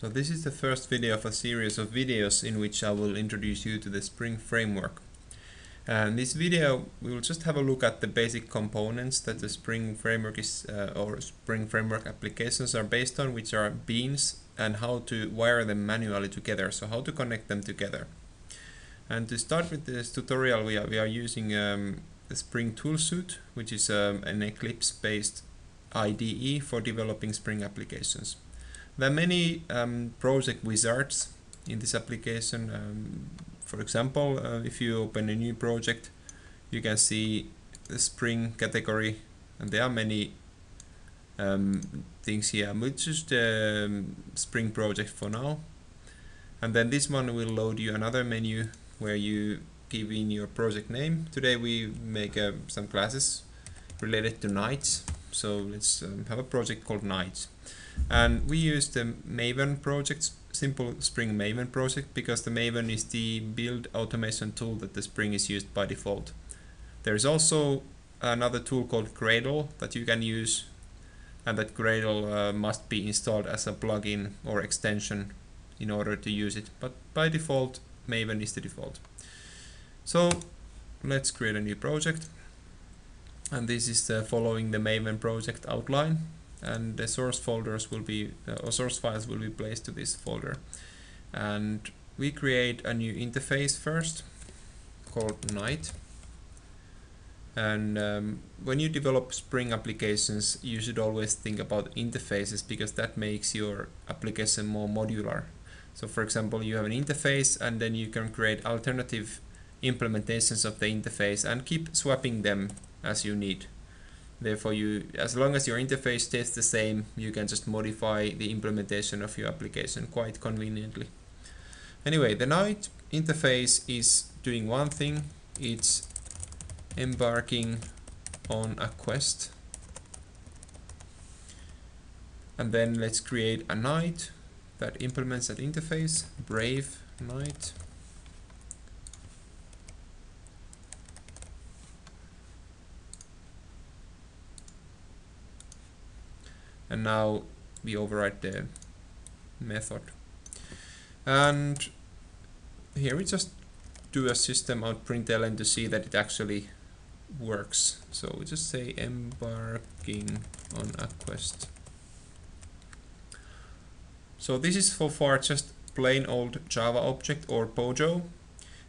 So this is the first video of a series of videos in which I will introduce you to the Spring Framework. And this video we will just have a look at the basic components that the Spring Framework is uh, or Spring Framework applications are based on, which are beans and how to wire them manually together, so how to connect them together. And to start with this tutorial we are, we are using um, the Spring Tool Suite, which is um, an Eclipse based IDE for developing Spring applications. There are many um, project wizards in this application. Um, for example, uh, if you open a new project, you can see the Spring category, and there are many um, things here. We'll just um, Spring project for now. And then this one will load you another menu where you give in your project name. Today we make uh, some classes related to knights. So let's um, have a project called knights. And we use the Maven project, simple Spring Maven project, because the Maven is the build automation tool that the Spring is used by default. There's also another tool called Gradle that you can use, and that Gradle uh, must be installed as a plugin or extension in order to use it. But by default, Maven is the default. So let's create a new project. And this is uh, following the Maven project outline and the source folders will be uh, or source files will be placed to this folder. And we create a new interface first called knight and um, when you develop Spring applications you should always think about interfaces because that makes your application more modular. So for example you have an interface and then you can create alternative implementations of the interface and keep swapping them as you need Therefore, you, as long as your interface stays the same, you can just modify the implementation of your application quite conveniently. Anyway, the knight interface is doing one thing. It's embarking on a quest. And then let's create a knight that implements that interface, brave knight. And now we override the method. And here we just do a system out println to see that it actually works. So we just say embarking on a quest. So this is so far just plain old java object or pojo.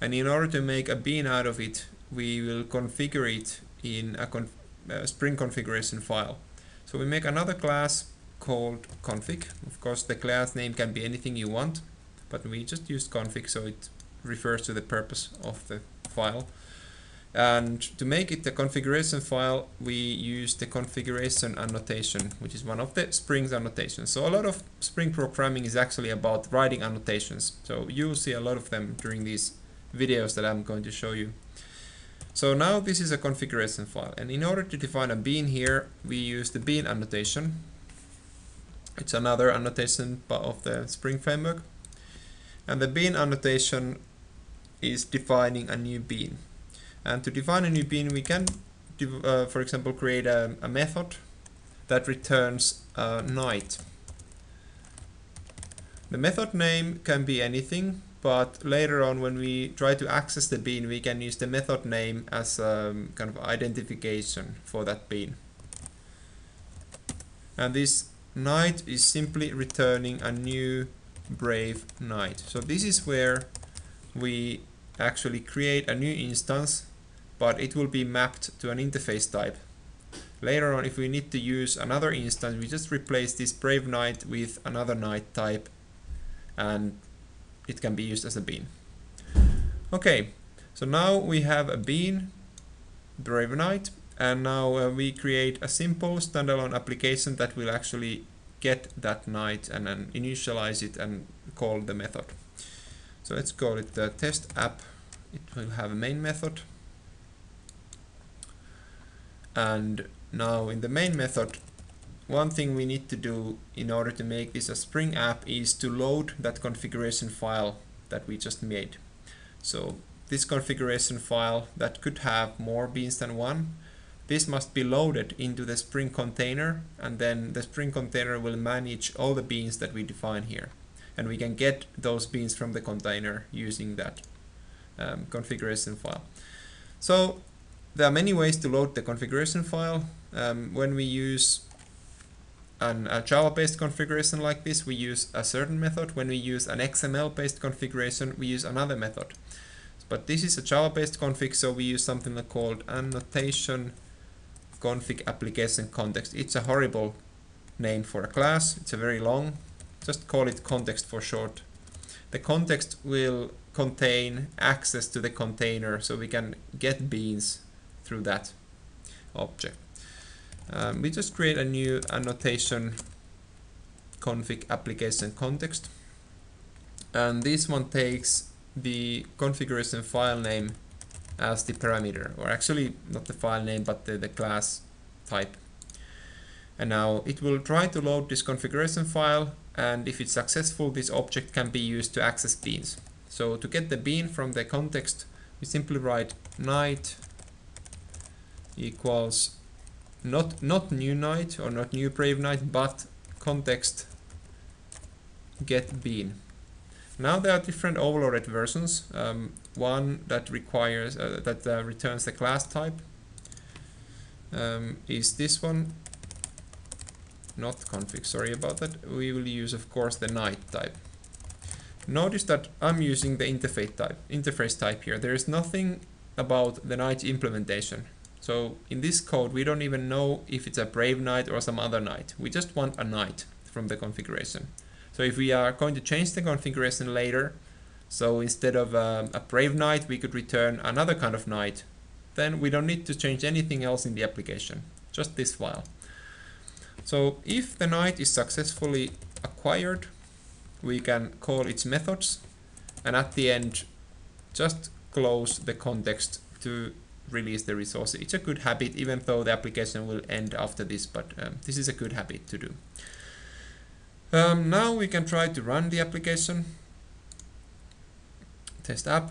And in order to make a bean out of it we will configure it in a, conf a spring configuration file so we make another class called config. Of course, the class name can be anything you want, but we just use config so it refers to the purpose of the file. And to make it the configuration file, we use the configuration annotation, which is one of the Spring's annotations. So a lot of Spring programming is actually about writing annotations. So you'll see a lot of them during these videos that I'm going to show you. So now this is a configuration file and in order to define a bean here we use the bean annotation. It's another annotation of the Spring Framework and the bean annotation is defining a new bean. And to define a new bean we can uh, for example create a, a method that returns a knight. The method name can be anything but later on when we try to access the bean we can use the method name as a um, kind of identification for that bean and this knight is simply returning a new brave knight. so this is where we actually create a new instance but it will be mapped to an interface type later on if we need to use another instance we just replace this brave knight with another knight type and it can be used as a bean. Okay, so now we have a bean, Brave Knight, and now uh, we create a simple standalone application that will actually get that knight and then initialize it and call the method. So let's call it the test app. It will have a main method. And now in the main method, one thing we need to do in order to make this a Spring app is to load that configuration file that we just made. So this configuration file that could have more beans than one, this must be loaded into the Spring container and then the Spring container will manage all the beans that we define here. and we can get those beans from the container using that um, configuration file. So there are many ways to load the configuration file. Um, when we use an, a Java-based configuration like this, we use a certain method. When we use an XML-based configuration, we use another method. But this is a Java-based config, so we use something called annotation config application context. It's a horrible name for a class. It's a very long. Just call it context for short. The context will contain access to the container, so we can get beans through that object. Um, we just create a new annotation config application context. And this one takes the configuration file name as the parameter, or actually not the file name, but the, the class type. And now it will try to load this configuration file, and if it's successful, this object can be used to access beans. So to get the bean from the context, we simply write knight equals not not new knight or not new brave knight, but context get bean. Now there are different overloaded versions. Um, one that requires uh, that uh, returns the class type um, is this one. Not config. Sorry about that. We will use, of course, the knight type. Notice that I'm using the interface type. Interface type here. There is nothing about the knight implementation. So in this code, we don't even know if it's a brave Knight or some other knight. We just want a knight from the configuration. So if we are going to change the configuration later, so instead of um, a brave Knight, we could return another kind of knight. then we don't need to change anything else in the application, just this file. So if the knight is successfully acquired, we can call its methods, and at the end, just close the context to release the resource. It's a good habit, even though the application will end after this, but um, this is a good habit to do. Um, now we can try to run the application. Test app.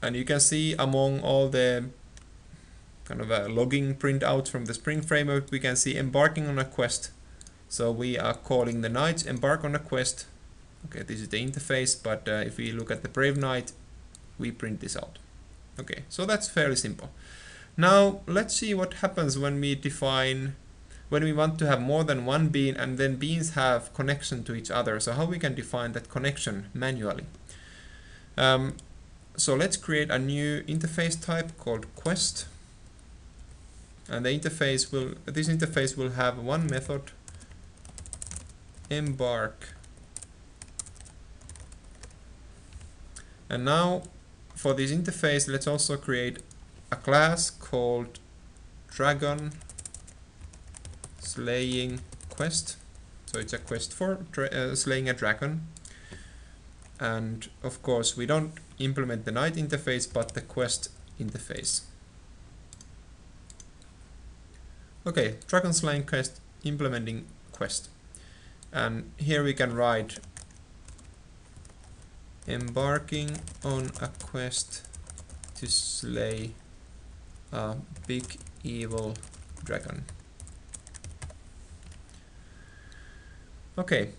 And you can see among all the kind of a logging printout from the Spring framework, we can see embarking on a quest. So we are calling the knight embark on a quest. Okay, this is the interface, but uh, if we look at the Brave Knight, we print this out. Okay, so that's fairly simple. Now let's see what happens when we define when we want to have more than one bean and then beans have connection to each other. So how we can define that connection manually. Um, so let's create a new interface type called quest. And the interface will, this interface will have one method embark. And now for this interface, let's also create a class called dragon slaying quest. So it's a quest for uh, slaying a dragon. And of course, we don't implement the knight interface, but the quest interface. Okay, dragon slaying quest, implementing quest. And here we can write embarking on a quest to slay a big evil dragon. Okay,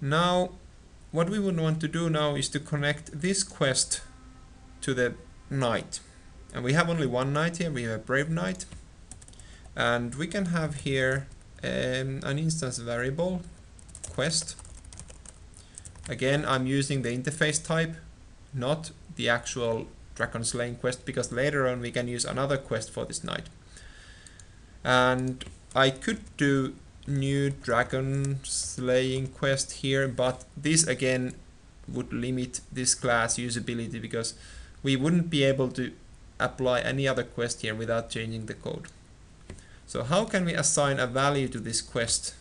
now what we would want to do now is to connect this quest to the knight. And we have only one knight here, we have a brave knight. And we can have here um, an instance variable, quest. Again, I'm using the interface type, not the actual dragon slaying quest, because later on we can use another quest for this knight. And I could do new dragon slaying quest here, but this again would limit this class usability because we wouldn't be able to apply any other quest here without changing the code. So how can we assign a value to this quest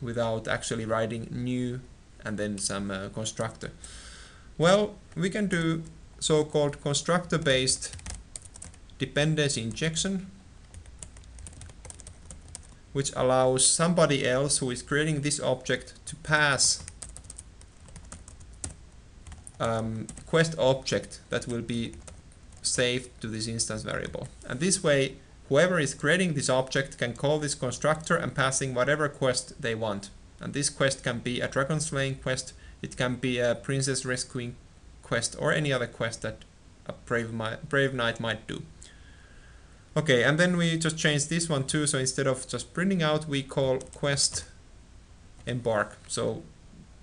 without actually writing new and then some uh, constructor? Well, we can do so-called constructor-based dependency injection which allows somebody else who is creating this object to pass um, quest object that will be saved to this instance variable. And this way, whoever is creating this object can call this constructor and passing whatever quest they want. And this quest can be a dragon slaying quest, it can be a princess rescuing quest, or any other quest that a brave, brave knight might do. Okay, and then we just change this one too, so instead of just printing out, we call quest embark. So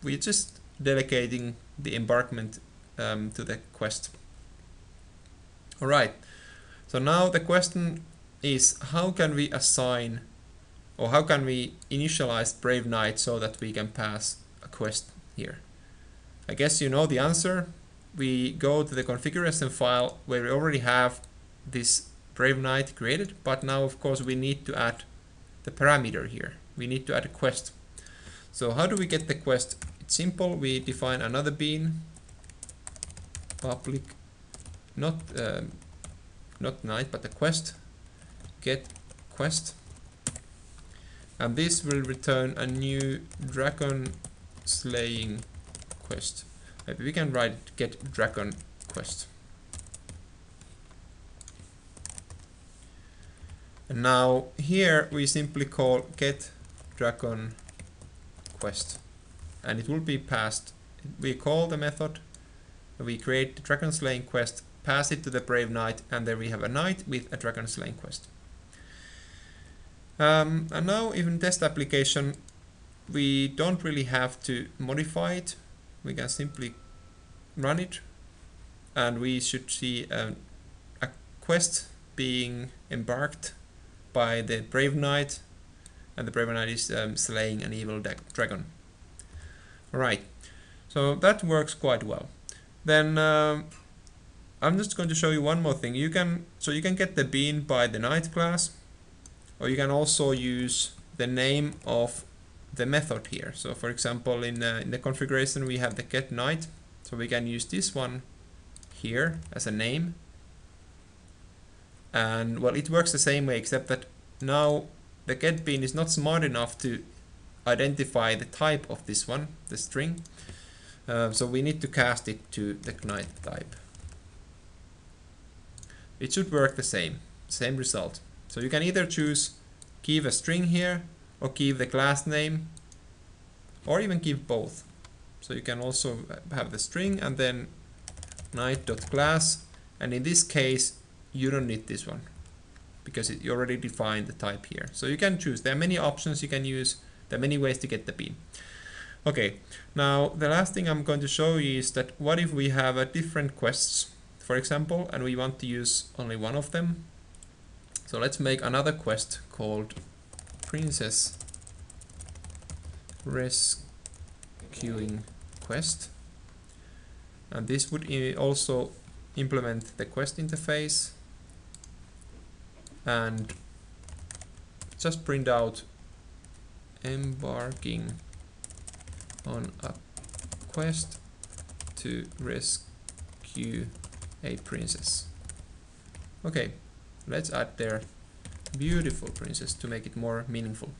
we're just delegating the embarkment um, to the quest. Alright, so now the question is how can we assign or how can we initialize Brave Knight so that we can pass a quest here? I guess you know the answer. We go to the configuration file where we already have this Brave Knight created, but now of course we need to add the parameter here. We need to add a quest. So how do we get the quest? It's simple, we define another bean, public, not um, not knight, but the quest, get quest, and this will return a new dragon slaying quest. Maybe we can write get dragon quest. And now here we simply call get dragon quest and it will be passed. We call the method, we create the dragon slaying quest, pass it to the brave knight and then we have a knight with a dragon slaying quest. Um, and now even test application we don't really have to modify it. We can simply run it. And we should see um, a quest being embarked by the brave knight. And the brave knight is um, slaying an evil dragon. Alright. So that works quite well. Then uh, I'm just going to show you one more thing. You can so you can get the bean by the knight class or you can also use the name of the method here. So for example, in, uh, in the configuration, we have the get knight. So we can use this one here as a name. And well, it works the same way, except that now the get bean is not smart enough to identify the type of this one, the string. Uh, so we need to cast it to the knight type. It should work the same, same result. So you can either choose give a string here or give the class name or even give both. So you can also have the string and then knight.class and in this case you don't need this one because it, you already defined the type here. So you can choose. There are many options you can use. There are many ways to get the bean. Okay, now the last thing I'm going to show you is that what if we have a different quests, for example, and we want to use only one of them. So let's make another quest called Princess Rescuing Quest. And this would also implement the quest interface and just print out embarking on a quest to rescue a princess. Okay, let's add their beautiful princess to make it more meaningful.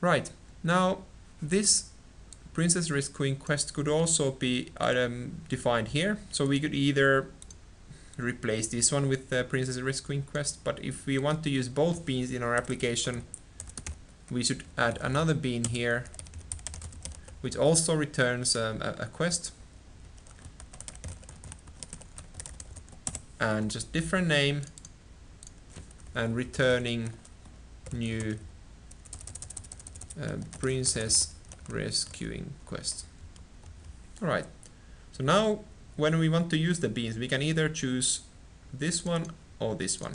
Right, now this princess rescuing quest could also be um, defined here. So we could either replace this one with the princess rescuing quest, but if we want to use both beans in our application, we should add another bean here, which also returns um, a, a quest. And just different name, and returning new uh, princess rescuing quest. Alright, so now when we want to use the beans, we can either choose this one or this one.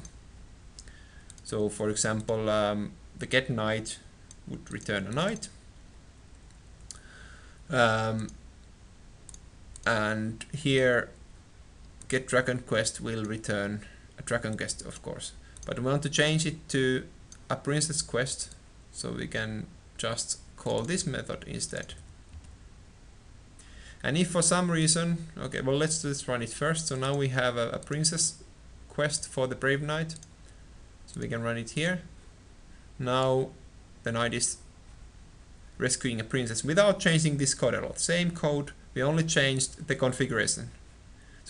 So for example, um, the get knight would return a knight. Um, and here get dragon quest will return a dragon quest of course but we want to change it to a princess quest so we can just call this method instead. And if for some reason okay well let's just run it first. So now we have a, a princess quest for the brave knight. So we can run it here. Now the knight is rescuing a princess without changing this code at all. Same code we only changed the configuration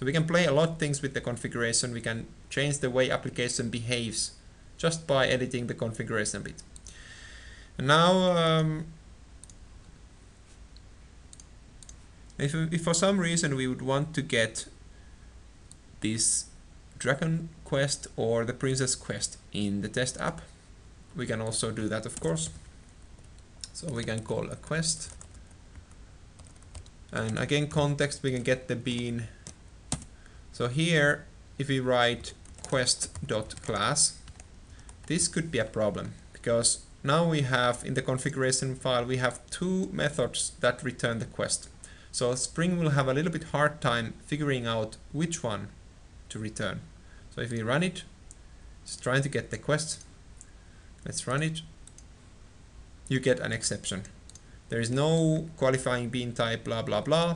so we can play a lot of things with the configuration. We can change the way application behaves just by editing the configuration bit. And now um, If, if for some reason we would want to get this dragon quest or the princess quest in the test app, we can also do that of course. So we can call a quest and again context we can get the bean so here if we write quest.class this could be a problem because now we have in the configuration file we have two methods that return the quest. So Spring will have a little bit hard time figuring out which one to return. So if we run it it's trying to get the quest let's run it you get an exception. There is no qualifying bean type, blah, blah, blah.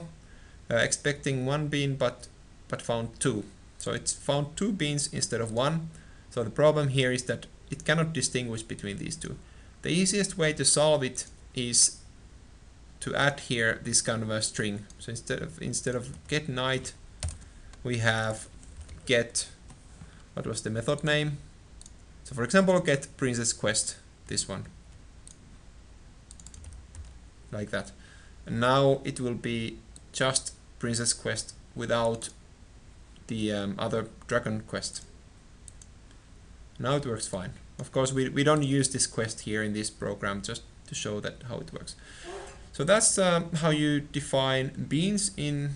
Uh, expecting one bean, but, but found two. So it's found two beans instead of one. So the problem here is that it cannot distinguish between these two. The easiest way to solve it is to add here this kind of a string. So instead of instead of get knight, we have get what was the method name? So for example, get princess quest, this one like that. And now it will be just Princess Quest without the um, other Dragon Quest. Now it works fine. Of course, we, we don't use this quest here in this program just to show that how it works. So that's um, how you define beans in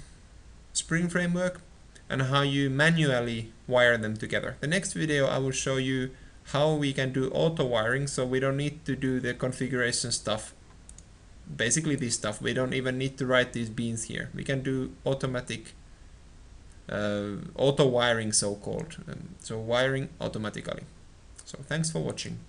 Spring Framework and how you manually wire them together. The next video I will show you how we can do auto wiring so we don't need to do the configuration stuff basically this stuff. We don't even need to write these beans here. We can do automatic auto wiring so called. Um, so wiring automatically. So thanks for watching.